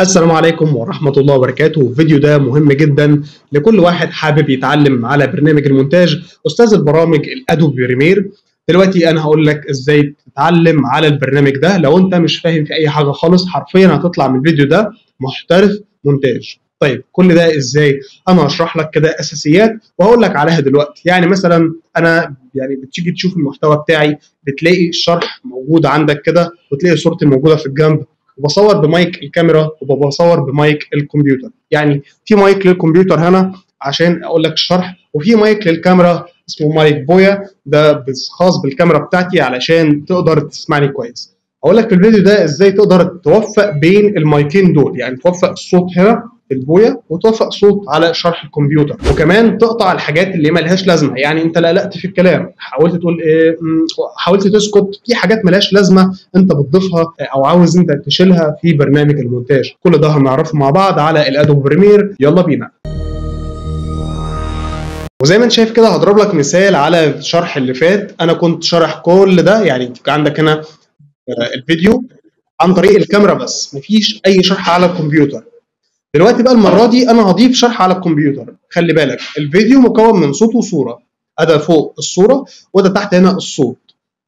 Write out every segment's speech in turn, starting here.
السلام عليكم ورحمة الله وبركاته. الفيديو ده مهم جدا لكل واحد حابب يتعلم على برنامج المونتاج أستاذ البرامج ال Adobe Premiere. دلوقتي أنا هقول لك إزاي تتعلم على البرنامج ده. لو أنت مش فاهم في أي حاجة خالص حرفيا هتطلع من الفيديو ده محترف مونتاج. طيب كل ده إزاي؟ أنا هشرح لك كده أساسيات وهقول لك عليها دلوقتي. يعني مثلا أنا يعني بتيجي تشوف المحتوى بتاعي بتلاقي الشرح موجود عندك كده وتلاقي صورتي موجودة في الجنب. وبصور بمايك الكاميرا وبصور بمايك الكمبيوتر. يعني في مايك للكمبيوتر هنا عشان أقول لك الشرح وفي مايك للكاميرا اسمه مايك بويا ده خاص بالكاميرا بتاعتي علشان تقدر تسمعني كويس. أقول لك في الفيديو ده إزاي تقدر توفق بين المايكين دول يعني توفق الصوت هنا البويا وتوفق صوت على شرح الكمبيوتر. وكمان تقطع الحاجات اللي ملهاش لازمة. يعني انت لقلقت في الكلام. حاولت تقول إيه حاولت تسكت. في حاجات ملهاش لازمة انت بتضيفها أو عاوز انت تشيلها في برنامج المونتاج. كل ده هنعرفه مع بعض على ال Adobe Premiere. يلا بينا. وزي ما انت شايف كده هضرب لك مثال على الشرح اللي فات. أنا كنت شرح كل ده. يعني عندك هنا الفيديو عن طريق الكاميرا بس. مفيش أي شرح على الكمبيوتر. دلوقتي بقى المرة دي أنا هضيف شرح على الكمبيوتر. خلي بالك الفيديو مكون من صوت وصورة. ده فوق الصورة وده تحت هنا الصوت.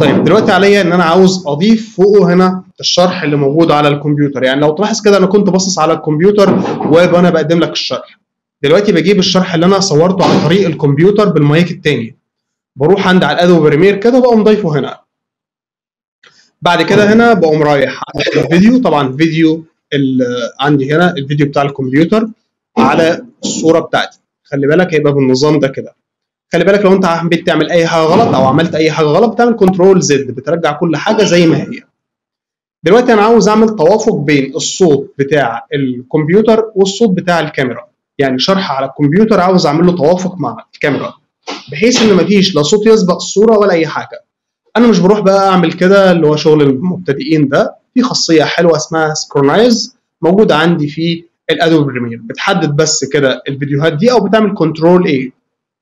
طيب دلوقتي عليا إن أنا عاوز أضيف فوقه هنا الشرح اللي موجود على الكمبيوتر. يعني لو تلاحظ كده أنا كنت باصص على الكمبيوتر وأنا بقدم لك الشرح. دلوقتي بجيب الشرح اللي أنا صورته عن طريق الكمبيوتر بالمايك التاني. بروح عندك على ال Adobe Premiere كده بقوم ضايفه هنا. بعد كده هنا بقوم رايح على الفيديو. طبعا فيديو عندي هنا الفيديو بتاع الكمبيوتر على الصورة بتاعتي. خلي بالك هيبقى بالنظام ده كده. خلي بالك لو انت حبيت تعمل اي حاجة غلط أو عملت اي حاجة غلط بتعمل Control Z بترجع كل حاجة زي ما هي. دلوقتي أنا عاوز اعمل توافق بين الصوت بتاع الكمبيوتر والصوت بتاع الكاميرا. يعني شرح على الكمبيوتر عاوز اعمل له توافق مع الكاميرا بحيث ان مفيش لا صوت يسبق الصورة ولا اي حاجة. أنا مش بروح بقى اعمل كده اللي هو شغل المبتدئين ده. في خاصية حلوة اسمها Synchronize موجودة عندي في ال Adobe Premiere. بتحدد بس كده الفيديوهات دي أو بتعمل Control A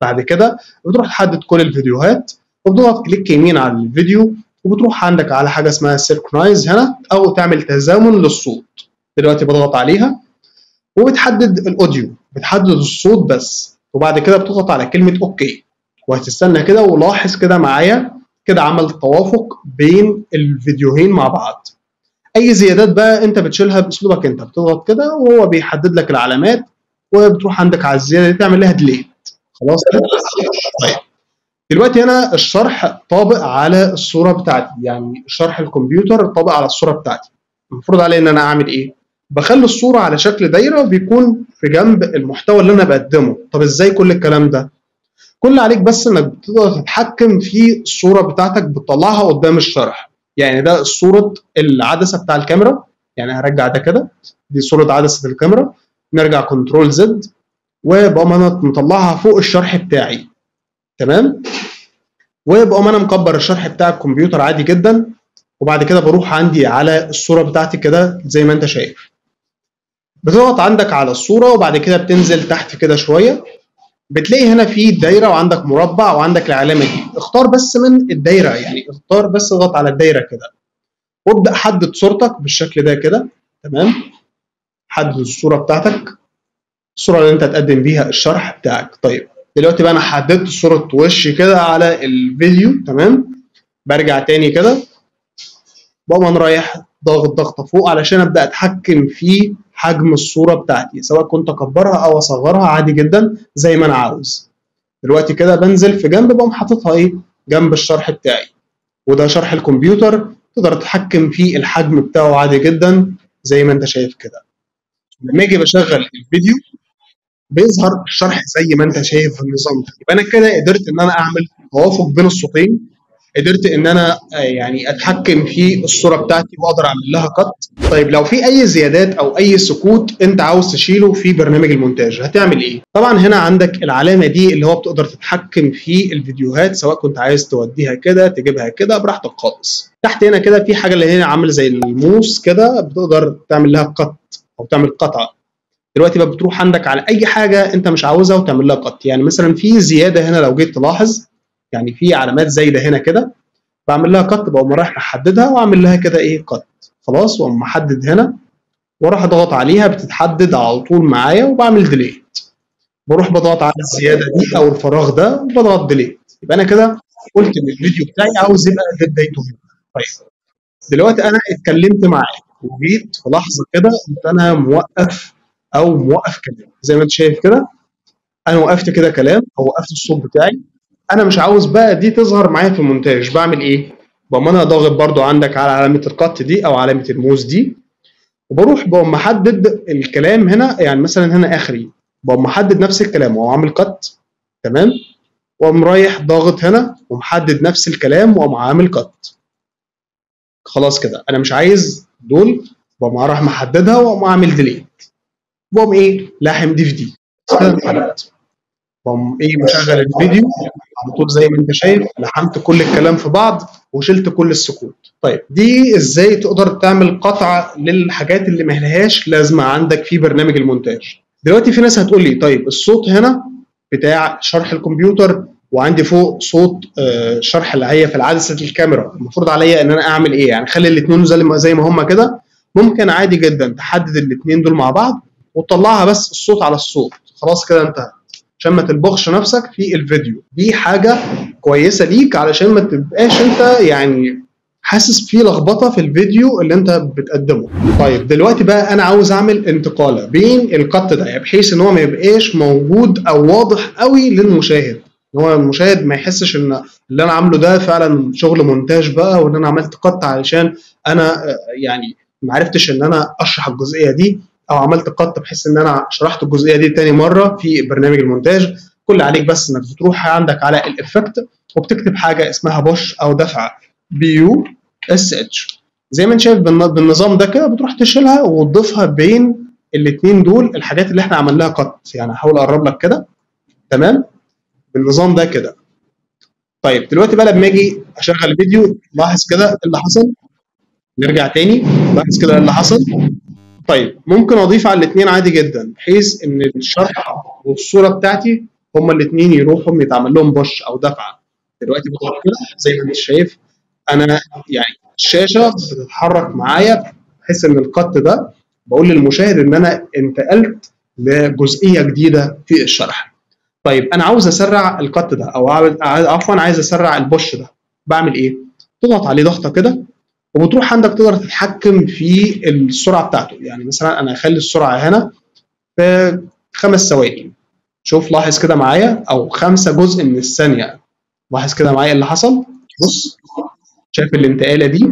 بعد كده بتروح تحدد كل الفيديوهات وبتضغط click يمين على الفيديو وبتروح عندك على حاجة اسمها Synchronize هنا أو تعمل تزامن للصوت. دلوقتي بضغط عليها وبتحدد ال audio. بتحدد الصوت بس وبعد كده بتضغط على كلمة OK وهتستنى كده ولاحظ كده معايا كده عمل توافق بين الفيديوهين مع بعض. أي زيادات بقى أنت بتشيلها بأسلوبك أنت بتضغط كده وهو بيحدد لك العلامات وبتروح عندك على الزيادة دي تعمل لها ديليت خلاص طيب. دلوقتي أنا الشرح طابق على الصورة بتاعتي يعني شرح الكمبيوتر طابق على الصورة بتاعتي. المفروض علي إن أنا أعمل إيه؟ بخلي الصورة على شكل دايرة وبيكون في جنب المحتوى اللي أنا بقدمه. طب إزاي كل الكلام ده؟ كل عليك بس إنك بتقدر تتحكم في الصورة بتاعتك بتطلعها قدام الشرح. يعني ده صورة العدسة بتاع الكاميرا. يعني هرجع ده كده. دي صورة عدسة الكاميرا. نرجع كنترول زد وبقوم أنا مطلعها فوق الشرح بتاعي. تمام؟ وبقوم أنا مكبر الشرح بتاع الكمبيوتر عادي جدا. وبعد كده بروح عندي على الصورة بتاعتي كده زي ما أنت شايف. بتضغط عندك على الصورة وبعد كده بتنزل تحت كده شوية. بتلاقي هنا في دايرة وعندك مربع وعندك العلامة دي. اختار بس من الدايرة يعني اختار بس اضغط على الدايرة كده. وابدأ حدد صورتك بالشكل ده كده تمام؟ حدد الصورة بتاعتك الصورة اللي انت هتقدم بيها الشرح بتاعك. طيب دلوقتي بقى أنا حددت صورة وشي كده على الفيديو تمام؟ برجع تاني كده. بقوم رايح ضاغط ضغطه فوق علشان أبدأ أتحكم في حجم الصورة بتاعتي سواء كنت أكبرها أو أصغرها عادي جدا زي ما أنا عاوز. دلوقتي كده بنزل في جنب بقوم حاططها إيه؟ جنب الشرح بتاعي. وده شرح الكمبيوتر تقدر تتحكم في الحجم بتاعه عادي جدا زي ما أنت شايف كده. لما أجي بشغل الفيديو بيظهر الشرح زي ما أنت شايف في النظام. ده يبقى أنا كده قدرت إن أنا أعمل توافق بين الصوتين قدرت إن أنا يعني أتحكم في الصورة بتاعتي وأقدر أعمل لها قط طيب لو في أي زيادات أو أي سكوت أنت عاوز تشيله في برنامج المونتاج هتعمل إيه؟ طبعا هنا عندك العلامة دي اللي هو بتقدر تتحكم في الفيديوهات سواء كنت عايز توديها كده تجيبها كده براحتك خالص. تحت هنا كده في حاجة اللي هنا عاملة زي الموس كده بتقدر تعمل لها قط أو تعمل قطعه دلوقتي بقى بتروح عندك على أي حاجة أنت مش عاوزها وتعمل لها cut يعني مثلا في زيادة هنا لو جيت تلاحظ يعني في علامات زايدة هنا كده بعمل لها cut بقوم رايح محددها وأعمل لها كده إيه cut خلاص وأقوم محدد هنا وأروح أضغط عليها بتتحدد على طول معايا وبعمل delete بروح بضغط على الزيادة دي أو الفراغ ده وبضغط delete يبقى أنا كده قلت إن الفيديو بتاعي عاوز يبقى بدايته هنا طيب دلوقتي أنا اتكلمت معاك وجيت في لحظة كده قمت أنا موقف أو موقف كلام. زي ما أنت شايف كده أنا وقفت كده كلام أو وقفت الصوت بتاعي. أنا مش عاوز بقى دي تظهر معايا في المونتاج. بعمل إيه؟ بقوم أنا ضاغط برضو عندك على علامة القط دي أو علامة الموس دي. وبروح بقوم محدد الكلام هنا يعني مثلا هنا آخري. بقوم محدد نفس الكلام وأقوم عامل قط تمام؟ وأقوم رايح ضاغط هنا ومحدد نفس الكلام وأقوم عامل cut خلاص كده. أنا مش عايز دول. بقوم راح محددها وأقوم عامل delete بقوم إيه؟ لاحم دي في دي. اتحددت بقوم إيه مشغل الفيديو على طول زي ما أنت شايف لحمت كل الكلام في بعض وشلت كل السكوت. طيب دي إزاي تقدر تعمل قطع للحاجات اللي ملهاش لازمة؟ عندك في برنامج المونتاج. دلوقتي في ناس هتقول لي طيب الصوت هنا بتاع شرح الكمبيوتر وعندي فوق صوت آه شرح اللي هي في عدسه الكاميرا. المفروض عليا إن أنا أعمل إيه؟ يعني اخلي الاثنين زي ما هم كده. ممكن عادي جدا تحدد الاثنين دول مع بعض وتطلعها بس الصوت على الصوت. خلاص كده انتهت عشان ما تلبخش نفسك في الفيديو. دي حاجة كويسة ليك علشان ما تبقاش انت يعني حاسس في لخبطة في الفيديو اللي انت بتقدمه. طيب دلوقتي بقى أنا عاوز أعمل انتقالة بين ال cut ده يعني بحيث إن هو ما يبقاش موجود أو واضح قوي للمشاهد. إن هو المشاهد ما يحسش إن اللي أنا عامله ده فعلا شغل مونتاج بقى وإن أنا عملت cut علشان أنا يعني ما عرفتش إن أنا أشرح الجزئية دي. أو عملت cut بحيث إن أنا شرحت الجزئية دي تاني مرة في برنامج المونتاج. كل عليك بس إنك بتروح عندك على ال effect وبتكتب حاجة اسمها push أو دفعه P U S H زي ما أنت شايف بالنظام ده كده بتروح تشيلها وتضيفها بين الاثنين دول الحاجات اللي إحنا عملناها cut. يعني هحاول أقرب لك كده. تمام؟ بالنظام ده كده. طيب دلوقتي بقى لما أجي أشغل فيديو لاحظ كده إيه اللي حصل؟ نرجع تاني لاحظ كده إيه اللي حصل؟ طيب ممكن أضيف على الاثنين عادي جدا بحيث إن الشرح والصورة بتاعتي هما الاثنين يروحوا يتعمل لهم push أو دفعة. دلوقتي بضغط كده زي ما أنت شايف أنا يعني الشاشة بتتحرك معايا بحيث إن القط ده بقول للمشاهد إن أنا انتقلت لجزئية جديدة في الشرح. طيب أنا عاوز أسرع القط ده أو عفوا عايز أسرع البوش ده. بعمل إيه؟ تضغط عليه ضغطة كده وبتروح عندك تقدر تتحكم في السرعة بتاعته. يعني مثلا أنا هخلي السرعة هنا في خمس ثواني. شوف لاحظ كده معايا؟ أو خمسة جزء من الثانية. لاحظ كده معايا اللي حصل؟ بص شايف الانتقالة دي؟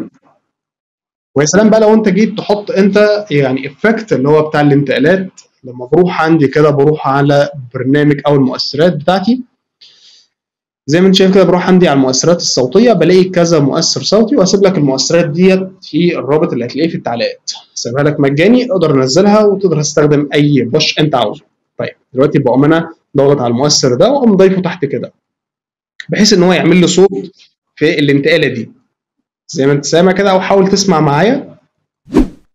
ويا سلام بقى لو أنت جيت تحط أنت يعني effect اللي هو بتاع الانتقالات. لما بروح عندي كده بروح على برنامج أو المؤثرات بتاعتي. زي ما انت شايف كده بروح عندي على المؤثرات الصوتية بلاقي كذا مؤثر صوتي وأسيب لك المؤثرات ديت في الرابط اللي هتلاقيه في التعليقات. سيبها لك مجاني أقدر أنزلها وتقدر تستخدم أي push أنت عاوزه. طيب دلوقتي بقوم أنا ضاغط على المؤثر ده وأقوم ضايفه تحت كده بحيث إن هو يعمل لي صوت في الانتقالة دي. زي ما أنت سامع كده أو حاول تسمع معايا.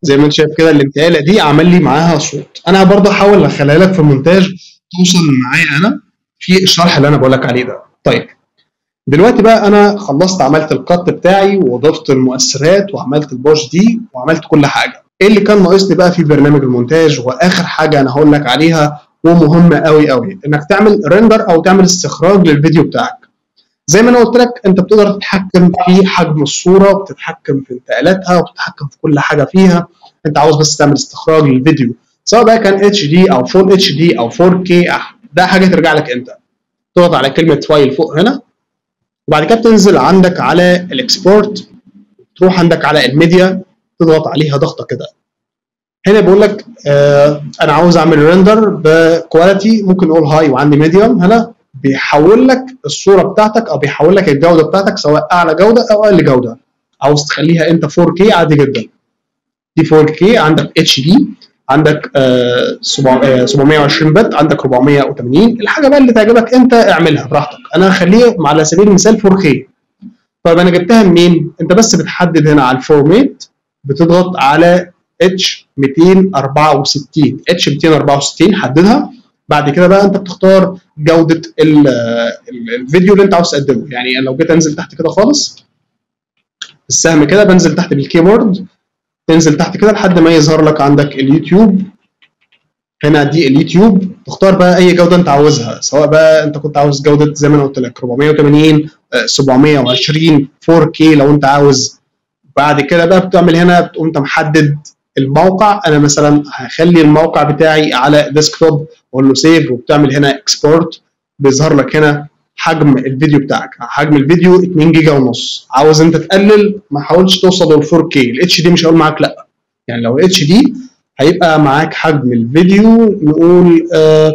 زي ما أنت شايف كده الانتقالة دي عمل لي معاها صوت. أنا برضه هحاول أخليها لك في المونتاج توصل معايا أنا في الشرح اللي أنا بقول لك عليه ده. طيب دلوقتي بقى أنا خلصت عملت ال cut بتاعي وضفت المؤثرات وعملت ال push دي وعملت كل حاجة. إيه اللي كان ناقصني بقى في برنامج المونتاج؟ وآخر حاجة أنا هقول لك عليها ومهمة قوي قوي إنك تعمل render أو تعمل استخراج للفيديو بتاعك. زي ما أنا قلت لك أنت بتقدر تتحكم في حجم الصورة وبتتحكم في انتقالاتها وبتتحكم في كل حاجة فيها. أنت عاوز بس تعمل استخراج للفيديو سواء بقى كان HD أو full HD أو 4K ده حاجة ترجع لك انت تضغط على كلمة file فوق هنا وبعد كده بتنزل عندك على ال export تروح عندك على الميديا تضغط عليها ضغطة كده. هنا بيقول لك آه أنا عاوز أعمل render ب quality ممكن نقول high وعندي medium هنا بيحول لك الصورة بتاعتك أو بيحول لك الجودة بتاعتك سواء أعلى جودة أو أقل جودة. عاوز تخليها أنت 4K عادي جدا. دي 4K عندك دي عندك آه 720 P عندك 480 الحاجة بقى اللي تعجبك انت اعملها براحتك. أنا هخليه على سبيل المثال 4K طيب أنا جبتها منين؟ انت بس بتحدد هنا على ال format بتضغط على H 264 H 264 حددها. بعد كده بقى انت بتختار جودة الفيديو اللي انت عاوز تقدمه. يعني لو جيت انزل تحت كده خالص السهم كده بنزل تحت بال keyboard. تنزل تحت كده لحد ما يظهر لك عندك اليوتيوب. هنا دي اليوتيوب. تختار بقى أي جودة أنت عاوزها سواء بقى أنت كنت عاوز جودة زي ما أنا قلت لك 480 720 4K لو أنت عاوز. بعد كده بقى بتعمل هنا بتقوم أنت محدد الموقع. أنا مثلا هخلي الموقع بتاعي على desktop واقول له save وبتعمل هنا export بيظهر لك هنا حجم الفيديو بتاعك. حجم الفيديو 2 جيجا ونص. عاوز انت تقلل؟ ما حاولش توصل لل 4K ال HD مش هقول معاك لا. يعني لو HD هيبقى معاك حجم الفيديو نقول آه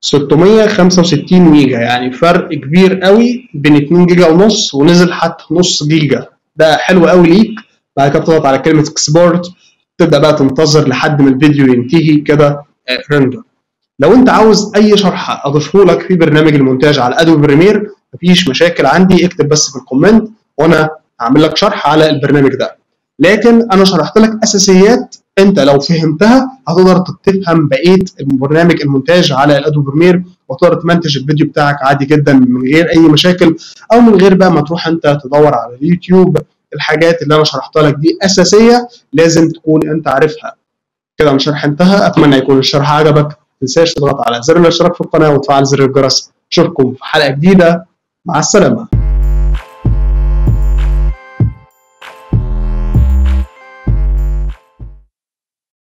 665 ميجا. يعني فرق كبير قوي بين 2 جيجا ونص ونزل حتى نص جيجا. ده حلو قوي ليك. بعد كده بتضغط على كلمة export تبدأ بقى تنتظر لحد ما الفيديو ينتهي كده. render لو انت عاوز اي شرح اضيفه لك في برنامج المونتاج على Adobe Premiere مفيش مشاكل عندي اكتب بس في ال comment وأنا هعمل لك شرح على البرنامج ده. لكن أنا شرحت لك اساسيات انت لو فهمتها هتقدر تفهم بقية برنامج المونتاج على ال Adobe Premiere وتقدر تمنتج الفيديو بتاعك عادي جدا من غير أي مشاكل أو من غير بقى ما تروح أنت تدور على اليوتيوب. الحاجات اللي أنا شرحتها لك دي أساسية لازم تكون أنت عارفها. كده الشرح انتهى أتمنى يكون الشرح عجبك. تنساش تضغط على زر الاشتراك في القناة وتفعل زر الجرس. اشوفكم في حلقة جديدة. مع السلامة.